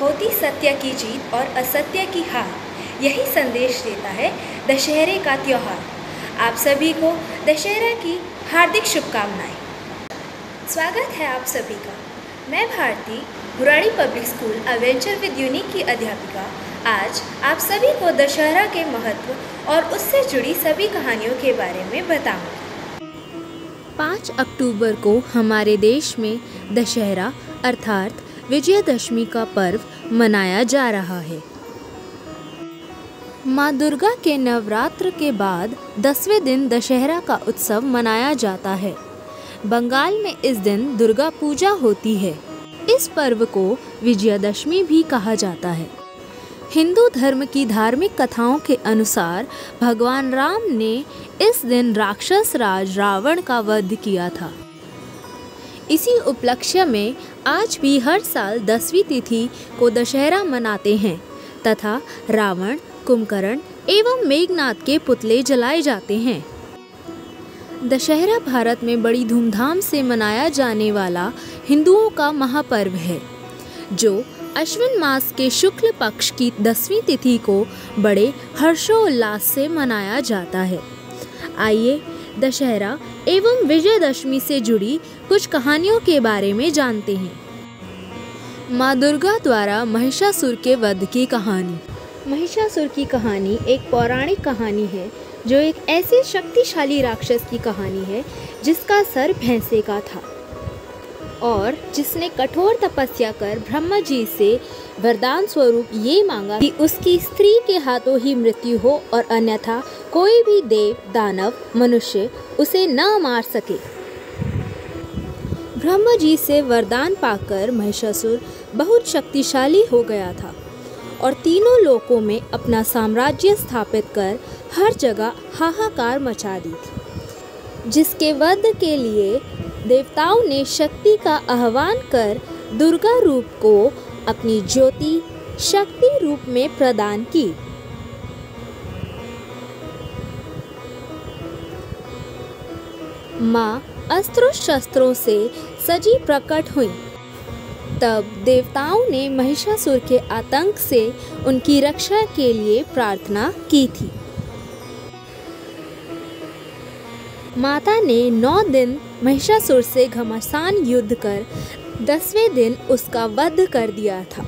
होती सत्य की जीत और असत्य की हार, यही संदेश देता है दशहरे का त्यौहार। आप सभी को दशहरा की हार्दिक शुभकामनाएँ। स्वागत है आप सभी का। मैं भारती बुराड़ी पब्लिक स्कूल अवेंचर विद यूनिक की अध्यापिका। आज आप सभी को दशहरा के महत्व और उससे जुड़ी सभी कहानियों के बारे में बताऊँगी। पाँच अक्टूबर को हमारे देश में दशहरा, अर्थात विजयदशमी का पर्व मनाया जा रहा है। माँ दुर्गा के नवरात्र के बाद दसवें दिन दशहरा का उत्सव मनाया जाता है। बंगाल में इस दिन दुर्गा पूजा होती है। इस पर्व को विजयादशमी भी कहा जाता है। हिंदू धर्म की धार्मिक कथाओं के अनुसार भगवान राम ने इस दिन राक्षस राज रावण का वध किया था। इसी उपलक्ष्य में आज भी हर साल दसवीं तिथि को दशहरा मनाते हैं, तथा रावण, कुंभकर्ण एवं मेघनाथ के पुतले जलाए जाते हैं। दशहरा भारत में बड़ी धूमधाम से मनाया जाने वाला हिंदुओं का महापर्व है, जो अश्विन मास के शुक्ल पक्ष की दसवीं तिथि को बड़े हर्षोल्लास से मनाया जाता है। आइए दशहरा एवं विजयदशमी से जुड़ी कुछ कहानियों के बारे में जानते हैं। माँ दुर्गा द्वारा महिषासुर के वध की कहानी। महिषासुर की कहानी एक पौराणिक कहानी है, जो एक ऐसे शक्तिशाली राक्षस की कहानी है, जिसका सर भैंसे का था। और जिसने कठोर तपस्या कर ब्रह्मा जी से वरदान स्वरूप ये मांगा कि उसकी स्त्री के हाथों ही मृत्यु हो और अन्यथा कोई भी देव, दानव, मनुष्य उसे न मार सके। ब्रह्मा जी से वरदान पाकर महिषासुर बहुत शक्तिशाली हो गया था और तीनों लोकों में अपना साम्राज्य स्थापित कर हर जगह हाहाकार मचा दी थी, जिसके वध के लिए देवताओं ने शक्ति का आह्वान कर दुर्गा रूप को अपनी ज्योति, शक्ति रूप में प्रदान की। माँ अस्त्रों शस्त्रों से सजी प्रकट हुई। तब देवताओं ने महिषासुर के आतंक से उनकी रक्षा के लिए प्रार्थना की थी। माता ने नौ दिन महिषासुर से घमासान युद्ध कर दसवें दिन उसका वध कर दिया था।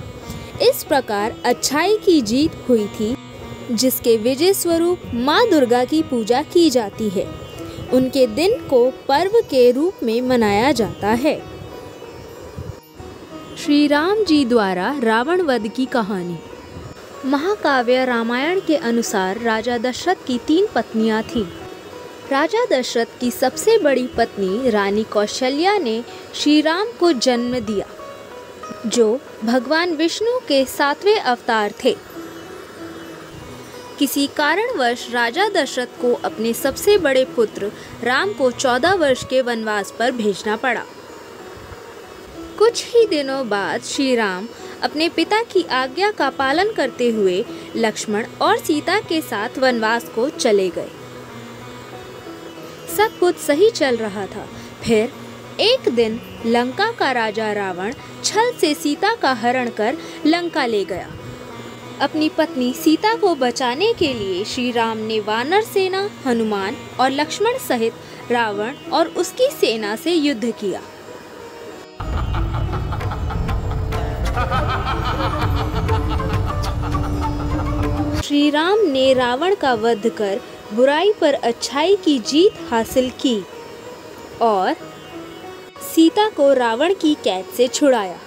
इस प्रकार अच्छाई की जीत हुई थी, जिसके विजय स्वरूप माँ दुर्गा की पूजा की जाती है। उनके दिन को पर्व के रूप में मनाया जाता है। श्री राम जी द्वारा रावण वध की कहानी। महाकाव्य रामायण के अनुसार राजा दशरथ की तीन पत्नियाँ थीं। राजा दशरथ की सबसे बड़ी पत्नी रानी कौशल्या ने श्री राम को जन्म दिया, जो भगवान विष्णु के सातवें अवतार थे। किसी कारणवश राजा दशरथ को अपने सबसे बड़े पुत्र राम को चौदह वर्ष के वनवास पर भेजना पड़ा। कुछ ही दिनों बाद श्री राम अपने पिता की आज्ञा का पालन करते हुए लक्ष्मण और सीता के साथ वनवास को चले गए। सब कुछ सही चल रहा था। फिर एक दिन लंका का राजा रावण छल से सीता का हरण कर लंका ले गया। अपनी पत्नी सीता को बचाने के लिए श्री राम ने वानर सेना, हनुमान और लक्ष्मण सहित रावण और उसकी सेना से युद्ध किया। श्री राम ने रावण का वध कर बुराई पर अच्छाई की जीत हासिल की और सीता को रावण की कैद से छुड़ाया।